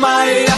My.